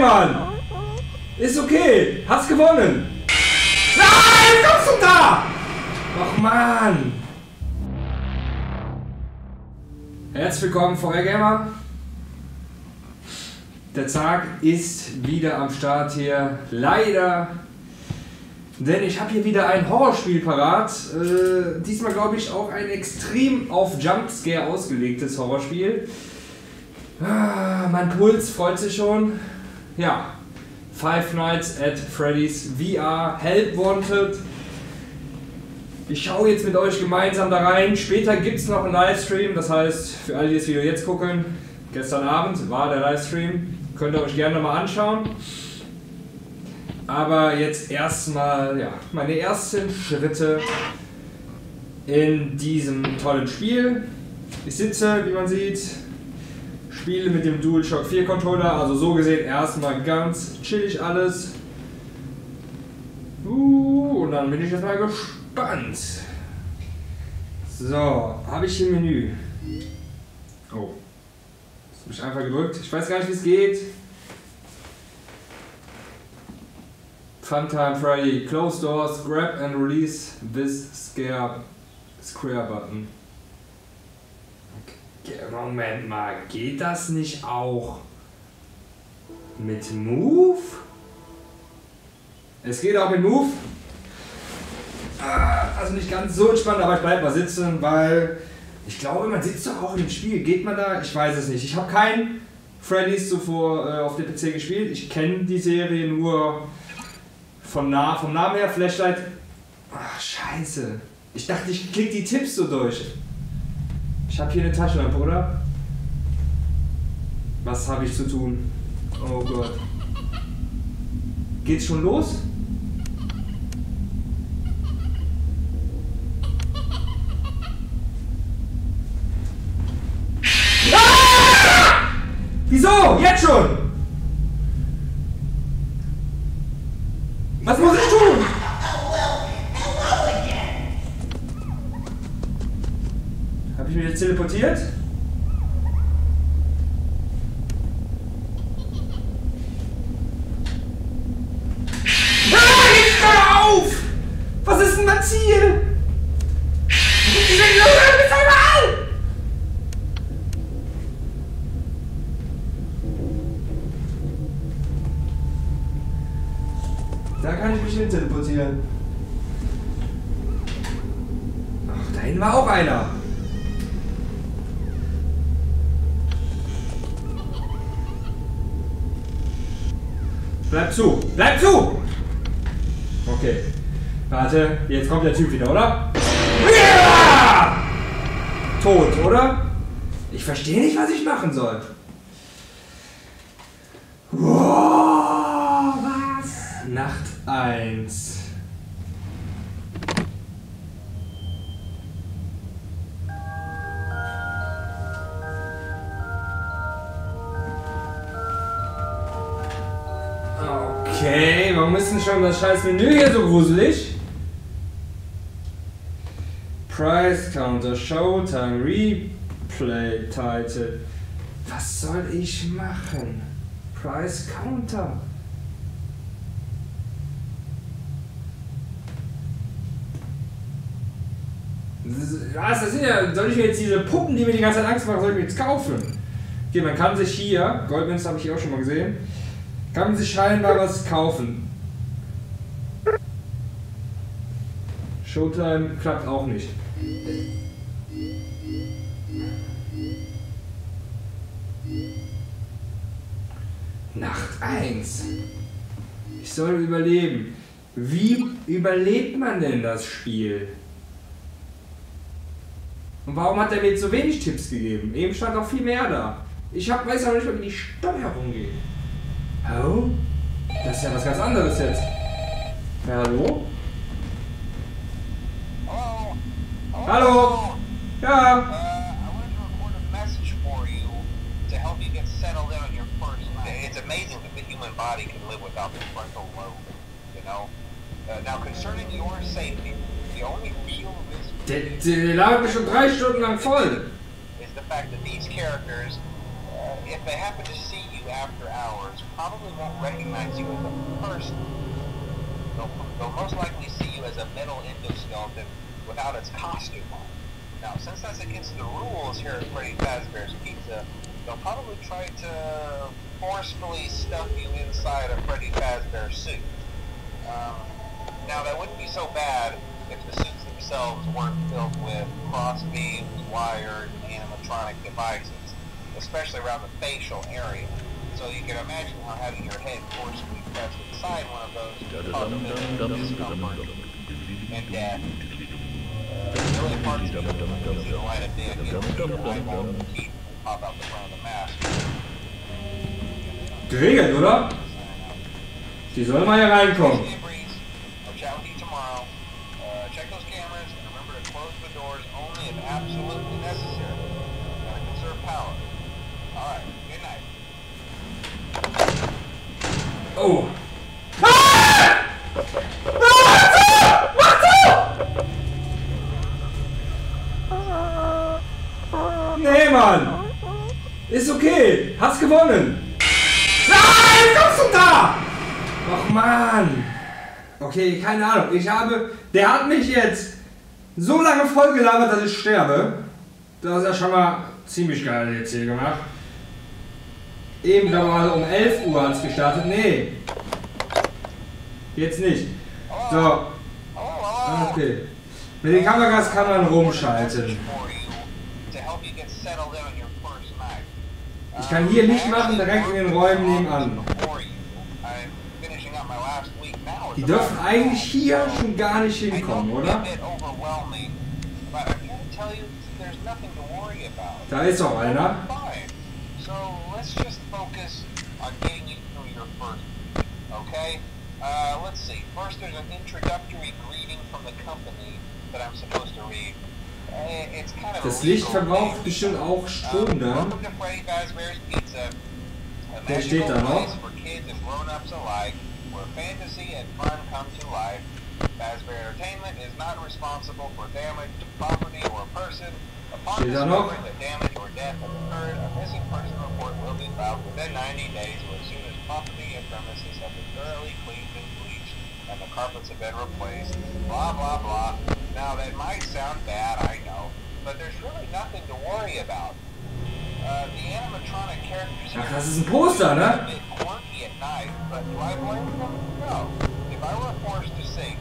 Mann! Ist okay, hast gewonnen! Nein, kommst du da? Ach Mann! Herzlich willkommen, VR Gamer. Der Tag ist wieder am Start hier. Leider. Denn ich habe hier wieder ein Horrorspiel parat. Äh, diesmal glaube ich auch ein extrem auf Jumpscare ausgelegtes Horrorspiel. Ah, mein Puls freut sich schon. Ja, Five Nights at Freddy's VR Help Wanted. Ich schaue jetzt mit euch gemeinsam da rein. Später gibt es noch einen Livestream. Das heißt, für alle, die das Video jetzt gucken, gestern Abend war der Livestream. Könnt ihr euch gerne mal anschauen. Aber jetzt erstmal ja, meine ersten Schritte in diesem tollen Spiel. Ich sitze, wie man sieht, spiele mit dem DualShock 4 Controller, also so gesehen erstmal ganz chillig alles. Uh, und dann bin ich jetzt mal gespannt. So, habe ich hier Menü. Oh. Das habe ich einfach gedrückt. Ich weiß gar nicht, wie es geht. Funtime Freddy. Close doors, grab and release this scare square button. Moment mal, geht das nicht auch mit Move? Es geht auch mit Move. Ah, also nicht ganz so entspannt, aber ich bleibe mal sitzen, weil ich glaube, man sitzt doch auch im Spiel. Geht man da? Ich weiß es nicht. Ich habe kein Freddy's zuvor äh, auf dem PC gespielt. Ich kenne die Serie nur von nah, vom Namen her. Flashlight. Ach, scheiße. Ich dachte, ich klicke die Tipps so durch. Ich habe hier eine Taschenlampe, oder? Was habe ich zu tun? Oh Gott. Geht's schon los? Ah! Wieso? Jetzt schon? Da kann ich mich hin teleportieren. Ach, da hinten war auch einer. Bleib zu! Bleib zu! Okay. Warte, jetzt kommt der Typ wieder, oder? Ja! Tot, oder? Ich verstehe nicht, was ich machen soll. Wow, was? 1. Okay, warum ist denn schon das scheiß Menü hier so gruselig? Price Counter, Showtime, Replay Title. Was soll ich machen? Price Counter. Was, das sind ja, soll ich mir jetzt diese Puppen, die mir die ganze Zeit Angst machen, soll ich mir jetzt kaufen? Okay, man kann sich hier, Goldmünze habe ich hier auch schon mal gesehen, kann man sich scheinbar was kaufen. Showtime klappt auch nicht. Nacht 1. Ich soll überleben. Wie überlebt man denn das Spiel? Und warum hat er mir jetzt so wenig Tipps gegeben? Eben stand auch viel mehr da. Ich hab, weiß aber nicht, wie die Steuerung geht. Oh? Das ist ja was ganz anderes jetzt. Ja, hallo? Hello? Hallo? Ja. Uh, body can live without the frontal lobe, you know? Uh, now, concerning your safety, the only real Der, der mich schon drei Stunden lang voll. is the fact that these characters uh, if they happen to see you after hours, probably won't recognize you as a person. They'll, they'll most likely see you as a metal endoskeleton without its costume on. Now, since that's against the rules here at Freddy Fazbear's Pizza, they'll probably try to forcefully stuff you inside a Freddy Fazbear suit. Um, now, that wouldn't be so bad if the suits themselves weren't filled with cross beams, wires, and animatronic devices, especially around the facial area. So you can imagine how having your head forcefully pressed inside one of those could cause a bit of oder? Die mal hier reinkommen. Mann! Ist okay. Hast gewonnen. Nein, kommst du da? Ach, Mann. Okay, keine Ahnung. Ich habe... Der hat mich jetzt so lange vollgelabert, dass ich sterbe. Das ist ja schon mal ziemlich geil jetzt hier gemacht. Eben, war um 11 Uhr hat es gestartet. Nee. Jetzt nicht. So, okay. Mit den Kameras kann man rumschalten. Ich kann hier nicht machen, direkt in den Räumen nebenan. Die dürfen eigentlich hier schon gar nicht hinkommen, oder? Da ist auch einer. Okay? Uh, let's see. First, there's an introductory greeting from the company that I'm supposed to read. Das Licht verbraucht bestimmt auch Strom dann. Der steht da noch. Steht da noch? And premises have been thoroughly cleaned and bleached and the carpets have been replaced. Blah, blah, blah. Now, that might sound bad, I know, but there's really nothing to worry about. Uh, the animatronic characters Ach, das ist ein Poster, a ne? bit quirky at night, but do I blame them? No. If I were forced to sing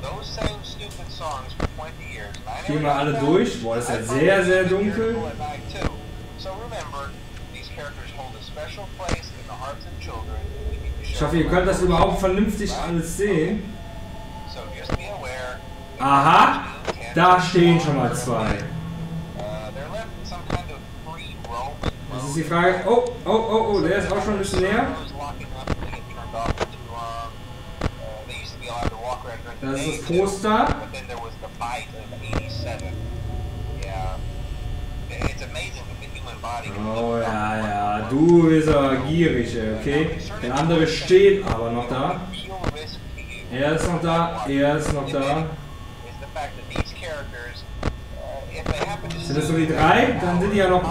those same stupid songs for 20 years, and I never alle durch. Boah, das ist ja sehr, sehr dunkel. fearful at night too. So remember, these characters hold a special place in the hearts of children. Ich hoffe, ihr könnt das überhaupt vernünftig alles sehen. Aha, da stehen schon mal zwei. Uh, Das ist die Frage. Oh, oh, oh, oh, der ist auch schon ein bisschen näher. Das ist das Poster. Oh ja, ja, du bist aber gierig, okay? Der andere steht aber noch da. Er ist noch da, er ist noch da. Sind das nur die drei? Dann sind die ja noch-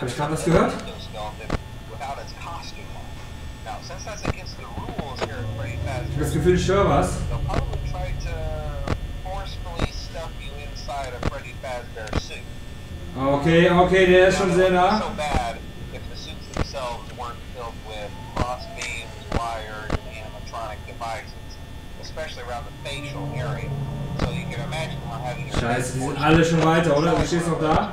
Hab ich a was gehört? Ich habe das Gefühl, ich höre was. So you can imagine how having your Scheiße, die sind alle schon weiter, oder? Du stehst noch da?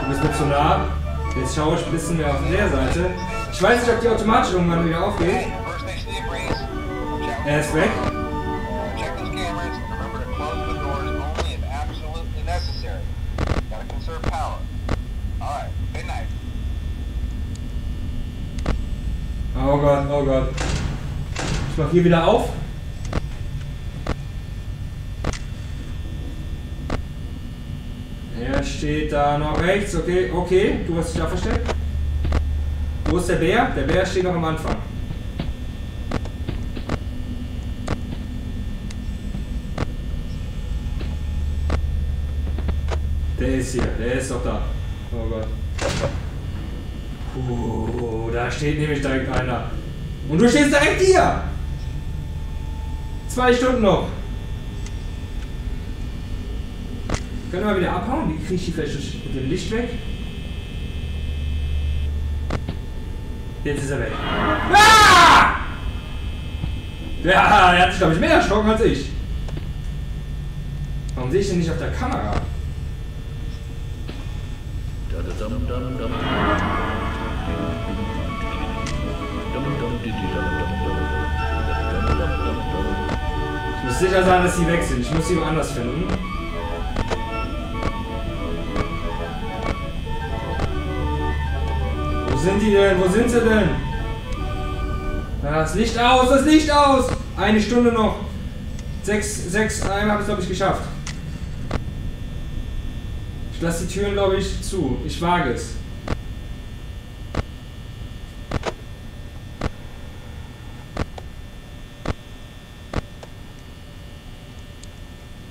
Du bist mir zu nah. Jetzt schaue ich ein bisschen mehr auf der Seite. Ich weiß nicht, ob die automatisch irgendwann wieder aufgeht. Er ist weg. Oh Gott, oh Gott. Ich mach hier wieder auf. Er steht da noch rechts, okay, okay, du hast dich da versteckt. Wo ist der Bär? Der Bär steht noch am Anfang. Ist hier, der ist doch da. Oh Gott. Uh, da steht nämlich direkt einer. Und du stehst direkt hier! Zwei Stunden noch. Können wir wieder abhauen? Wie kriege ich die vielleicht mit dem Licht weg? Jetzt ist er weg. Ah! Ja, er hat sich, glaube ich, mehr erschrocken als ich. Warum sehe ich den nicht auf der Kamera? Ich muss sicher sein, dass sie weg sind. Ich muss sie woanders finden. Wo sind die denn? Wo sind sie denn? Das Licht aus, das Licht aus! Eine Stunde noch. Sechs, sechs, einmal habe ich glaube ich geschafft. Ich lasse die Türen glaube ich zu. Ich wage es.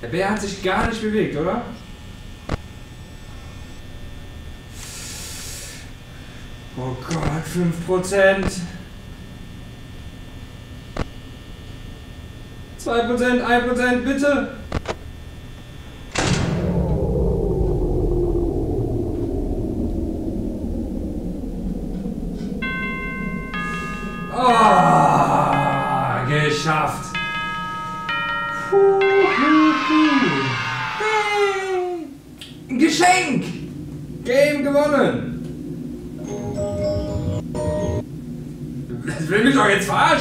Der Bär hat sich gar nicht bewegt, oder? Oh Gott, 5%. 2%, 1%, bitte!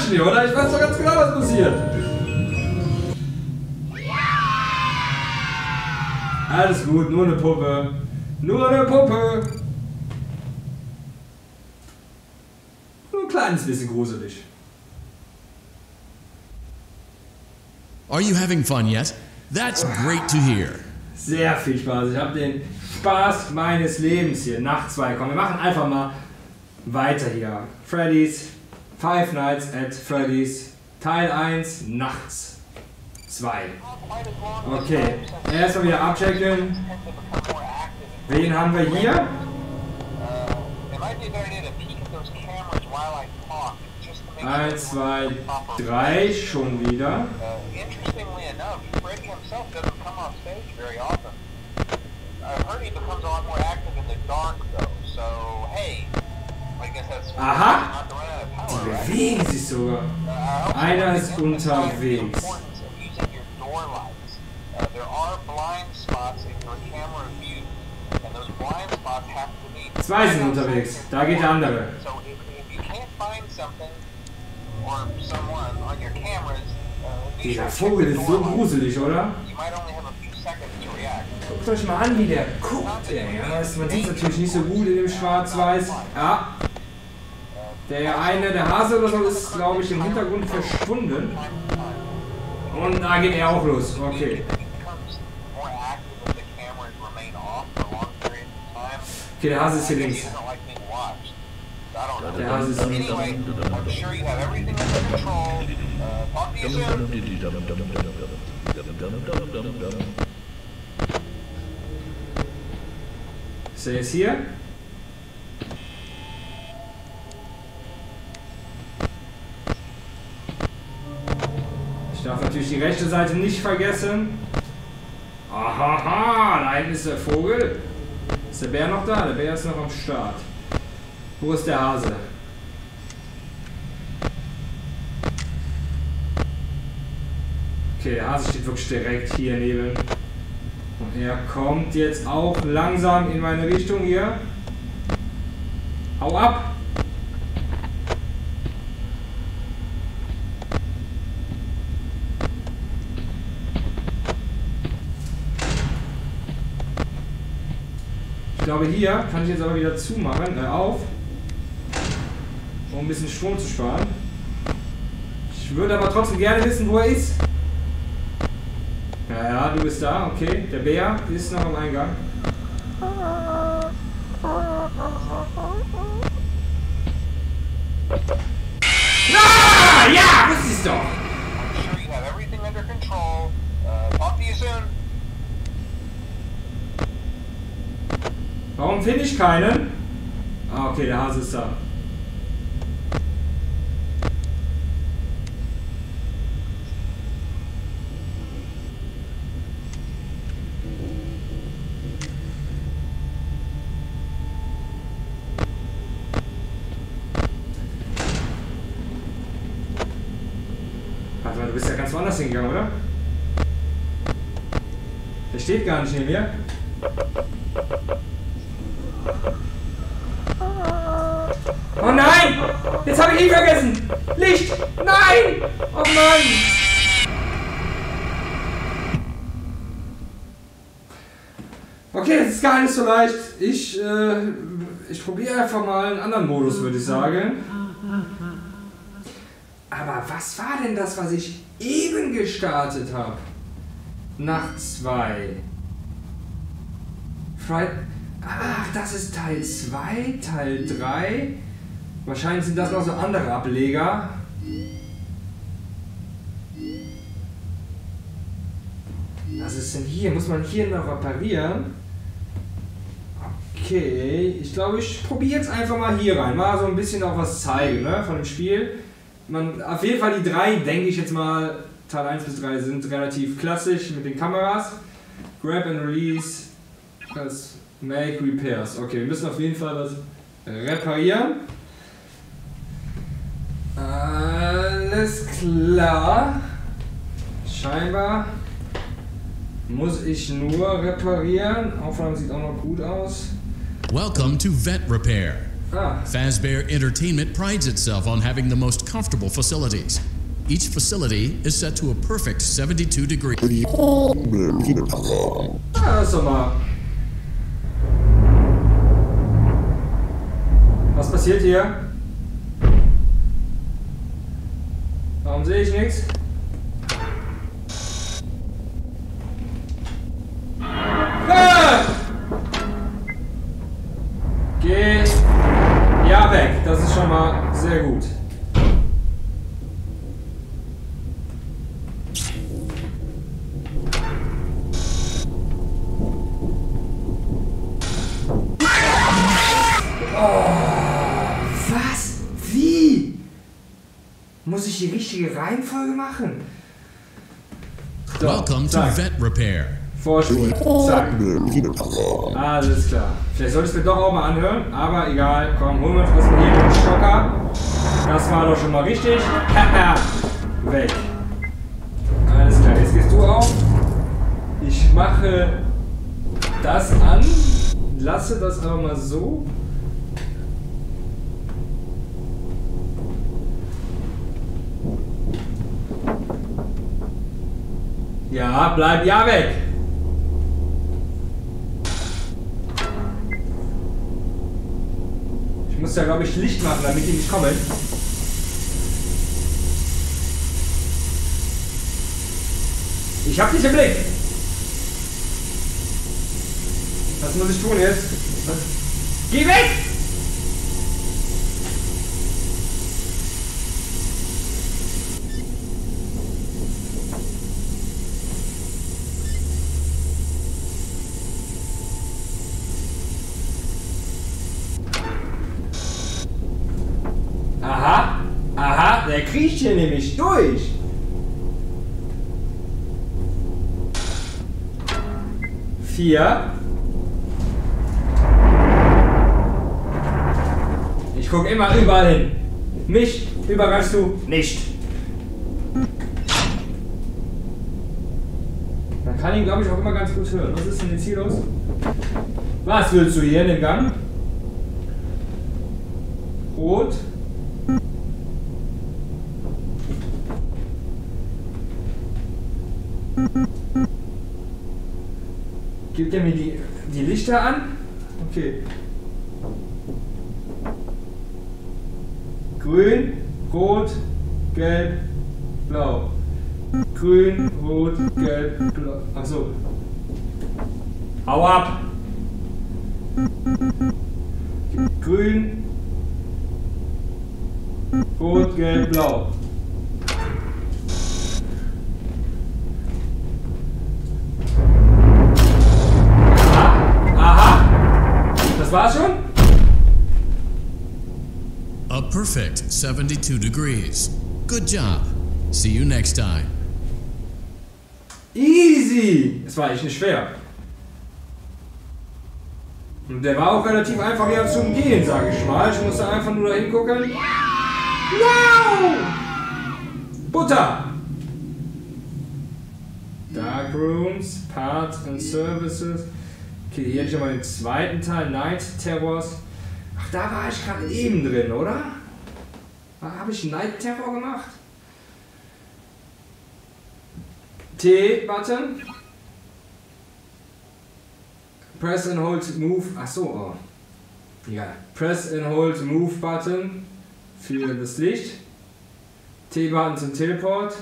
Verarschen hier, oder? Ich weiß doch ganz genau, was passiert. Alles gut, nur eine Puppe. Nur eine Puppe. Nur ein kleines bisschen gruselig. Are you having fun yet? That's great to hear. Sehr viel Spaß. Ich habe den Spaß meines Lebens hier. Nacht 2. Komm, wir machen einfach mal weiter hier. Freddy's Five Nights at Freddy's Teil 1 nachts 2. Okay, erstmal wieder abchecken. Wen haben wir hier? Eins, zwei, drei, schon wieder. That's Aha. Sogar. Einer ist unterwegs. Zwei sind unterwegs. Da geht der andere. Dieser Vogel ist so gruselig, oder? Guckt euch mal an, wie der guckt, ey. Ja, man sieht natürlich nicht so gut in dem Schwarz-Weiß. Ja. Der eine, der Hase oder so, ist, glaube ich, im Hintergrund verschwunden. Und da geht er auch los. Okay. Okay, der Hase ist hier links. Der Hase ist links. Ist er jetzt hier? Natürlich die rechte Seite nicht vergessen. Ahaha, da hinten ist der Vogel. Ist der Bär noch da? Der Bär ist noch am Start. Wo ist der Hase? Okay, der Hase steht wirklich direkt hier neben. Und er kommt jetzt auch langsam in meine Richtung hier. Hau ab! Ich glaube, hier kann ich jetzt aber wieder zumachen, äh, auf, um ein bisschen Strom zu sparen. Ich würde aber trotzdem gerne wissen, wo er ist. Ja, ja, du bist da, okay. Der Bär ist noch am Eingang. Warum finde ich keinen? Ah, okay, der Hase ist da. Warte mal, du bist ja ganz woanders hingegangen, oder? Der steht gar nicht neben mir. Oh nein! Jetzt habe ich ihn vergessen! Licht! Nein! Oh Mann! Okay, das ist gar nicht so leicht. Ich, äh, ich probiere einfach mal einen anderen Modus, würde ich sagen. Aber was war denn das, was ich eben gestartet habe? Nacht 2. Friday. Ach, das ist Teil 2, Teil 3. Wahrscheinlich sind das noch so andere Ableger. Was ist denn hier? Muss man hier noch reparieren? Okay, ich glaube, ich probiere jetzt einfach mal hier rein. Mal so ein bisschen auch was zeigen ne, von dem Spiel. Man, auf jeden Fall die drei, denke ich jetzt mal, Teil 1 bis 3 sind relativ klassisch mit den Kameras. Grab and Release, das Make Repairs. Okay, wir müssen auf jeden Fall was reparieren. Alles klar. Scheinbar muss ich nur reparieren. Aufnahme sieht auch noch gut aus. Welcome to Vet Repair. Ah, Fazbear Entertainment prides itself on having the most comfortable facilities. Each facility is set to a perfect 72 degree. ah Was passiert hier? Warum sehe ich nichts? Ah! Geh ja weg. Das ist schon mal sehr gut. Richtige Reihenfolge machen? So, Welcome to zack. Vet Repair. Vorspulen. Zack. Alles klar. Vielleicht sollte ich es mir doch auch mal anhören, aber egal. Komm, holen wir uns erstmal hier den Stocker. Das war doch schon mal richtig. Haha. Weg. Alles klar, jetzt gehst du auf. Ich mache das an. Lasse das aber mal so. Ja, bleib ja weg. Ich muss ja, glaube ich, Licht machen, damit die nicht kommen. Ich hab dich im Blick. Was muss ich tun jetzt? Was? Geh weg! Aha, aha, der kriecht hier nämlich durch. Vier. Ich gucke immer überall hin. Mich überraschst du nicht. Man kann ihn, glaube ich, auch immer ganz gut hören. Was ist denn jetzt hier los? Was willst du hier in dem Gang? Rot. Gibt er mir die, die Lichter an? Okay. Grün, Rot, Gelb, Blau. Grün, Rot, Gelb, Blau. Achso. Hau ab! Grün, Rot, Gelb, Blau. War's schon? A perfect 72 degrees. Good job. See you next time. Easy! Es war echt nicht schwer. Und der war auch relativ einfach hier zu umgehen, sage ich mal. Ich musste einfach nur da hingucken. Wow! Butter! Dark Rooms, Parts and Services. Okay, hier ich mal den zweiten Teil, Night Terrors. Ach, da war ich gerade eben drin, oder? Habe ich Night Terror gemacht? T-Button. Press and hold move. Ach so, oh. Ja. Press and hold move Button für das Licht. T-Button zum Teleport.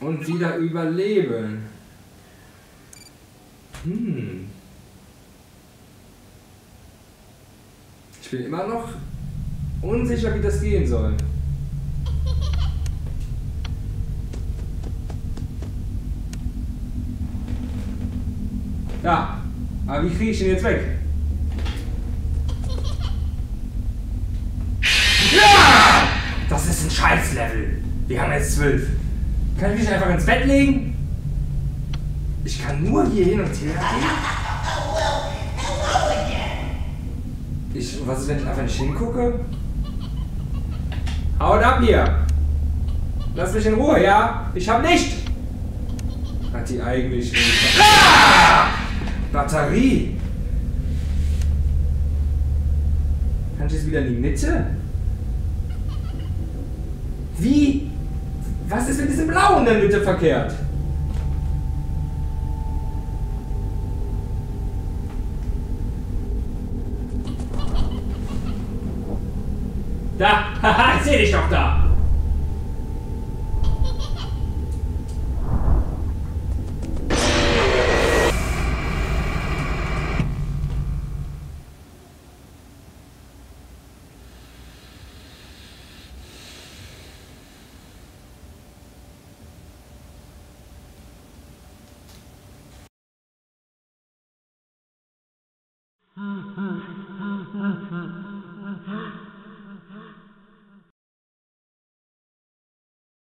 Und wieder überleben. Hm. Ich bin immer noch unsicher, wie das gehen soll. Ja, aber wie kriege ich den jetzt weg? Ja! Das ist ein Scheißlevel. Wir haben jetzt zwölf. Kann ich mich einfach ins Bett legen? Ich kann nur hier hin und her gehen. Ich, was ist, wenn ich einfach nicht hingucke? Haut ab hier! Lass mich in Ruhe, ja? Ich hab nicht! Hat die eigentlich. Ah! Batterie! Kann ich jetzt wieder in die Mitte? Wie? Was ist mit diesem Blauen in der Mitte verkehrt? Da! Haha, ich seh dich doch da!